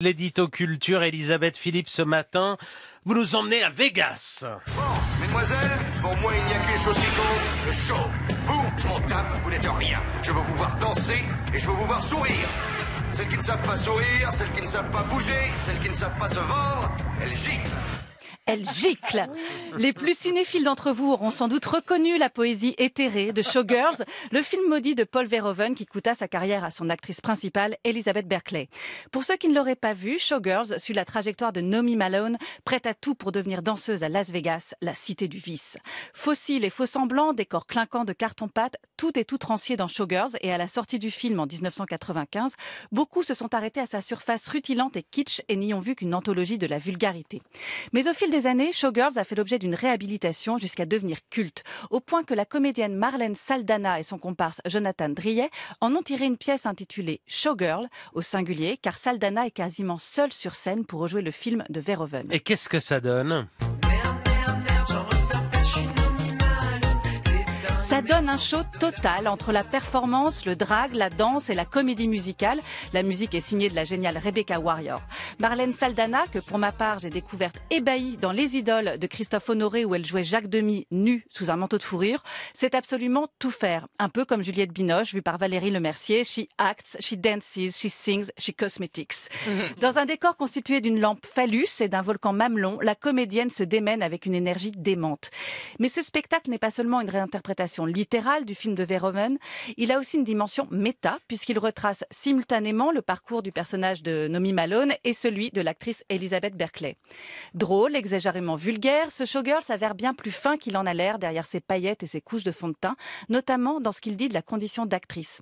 L'édito culture, Elisabeth Philippe, ce matin, vous nous emmenez à Vegas. Bon, mesdemoiselles, pour moi, il n'y a qu'une chose qui compte, le show. Vous, je m'en tape, vous n'êtes rien. Je veux vous voir danser et je veux vous voir sourire. Celles qui ne savent pas sourire, celles qui ne savent pas bouger, celles qui ne savent pas se vendre, elles giclent. Elle gicle. Les plus cinéphiles d'entre vous auront sans doute reconnu la poésie éthérée de Showgirls, le film maudit de Paul Verhoeven qui coûta sa carrière à son actrice principale, Elizabeth Berkeley. Pour ceux qui ne l'auraient pas vu, Showgirls suit la trajectoire de Nomi Malone, prête à tout pour devenir danseuse à Las Vegas, la cité du vice. Fossiles et faux semblants, décors clinquants de carton-pâte, tout est tout dans Showgirls et à la sortie du film en 1995, beaucoup se sont arrêtés à sa surface rutilante et kitsch et n'y ont vu qu'une anthologie de la vulgarité. Mais au fil des années, Showgirls a fait l'objet d'une réhabilitation jusqu'à devenir culte, au point que la comédienne Marlène Saldana et son comparse Jonathan Driet en ont tiré une pièce intitulée Showgirl au singulier, car Saldana est quasiment seule sur scène pour rejouer le film de Verhoeven. Et qu'est-ce que ça donne? Ça donne un show total entre la performance, le drag, la danse et la comédie musicale. La musique est signée de la géniale Rebecca Warrior. Marlène Saldana, que pour ma part j'ai découverte ébahie dans Les Idoles de Christophe Honoré où elle jouait Jacques Demy nu sous un manteau de fourrure, c'est absolument tout faire. Un peu comme Juliette Binoche, vue par Valérie Lemercier. She acts, she dances, she sings, she cosmetics. Dans un décor constitué d'une lampe phallus et d'un volcan mamelon, la comédienne se démène avec une énergie démente. Mais ce spectacle n'est pas seulement une réinterprétation littérale du film de Verhoeven, il a aussi une dimension méta, puisqu'il retrace simultanément le parcours du personnage de Nomi Malone et celui de l'actrice Elizabeth Berkeley. Drôle, exagérément vulgaire, ce showgirl s'avère bien plus fin qu'il en a l'air derrière ses paillettes et ses couches de fond de teint, notamment dans ce qu'il dit de la condition d'actrice.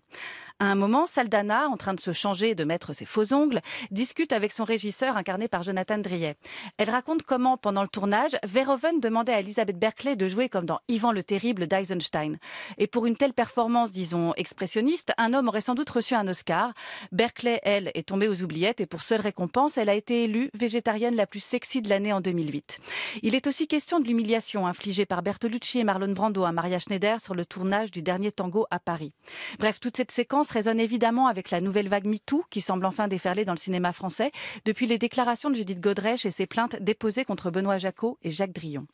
À un moment, Saldana, en train de se changer et de mettre ses faux ongles, discute avec son régisseur incarné par Jonathan Driet. Elle raconte comment, pendant le tournage, Verhoeven demandait à Elizabeth Berkeley de jouer comme dans Ivan le Terrible d'Eisenstein. Et pour une telle performance, disons, expressionniste, un homme aurait sans doute reçu un Oscar. Berkeley, elle, est tombée aux oubliettes et pour seule récompense, elle a été élue végétarienne la plus sexy de l'année en 2008. Il est aussi question de l'humiliation infligée par Bertolucci et Marlon Brando à Maria Schneider sur le tournage du dernier tango à Paris. Bref, toute cette séquence résonne évidemment avec la nouvelle vague MeToo qui semble enfin déferler dans le cinéma français depuis les déclarations de Judith Godrèche et ses plaintes déposées contre Benoît Jacot et Jacques Drillon.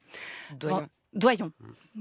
Doyon. Doyon.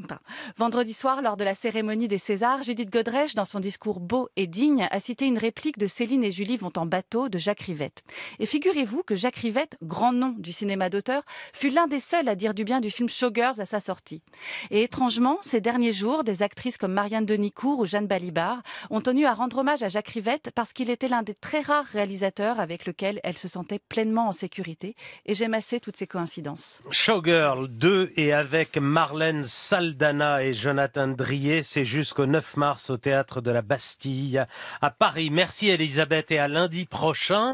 Pardon. Vendredi soir, lors de la cérémonie des Césars, Judith Godrèche, dans son discours beau et digne, a cité une réplique de Céline et Julie vont en bateau de Jacques Rivette. Et figurez-vous que Jacques Rivette, grand nom du cinéma d'auteur, fut l'un des seuls à dire du bien du film Showgirls à sa sortie. Et étrangement, ces derniers jours, des actrices comme Marianne Denicourt ou Jeanne Balibar ont tenu à rendre hommage à Jacques Rivette parce qu'il était l'un des très rares réalisateurs avec lequel elle se sentait pleinement en sécurité. Et j'aime assez toutes ces coïncidences. Showgirl 2 et avec Marlène Saldana et Jonathan Drier, c'est jusqu'au 9 mars au théâtre de la Bastille à Paris. Merci Elisabeth et à lundi prochain.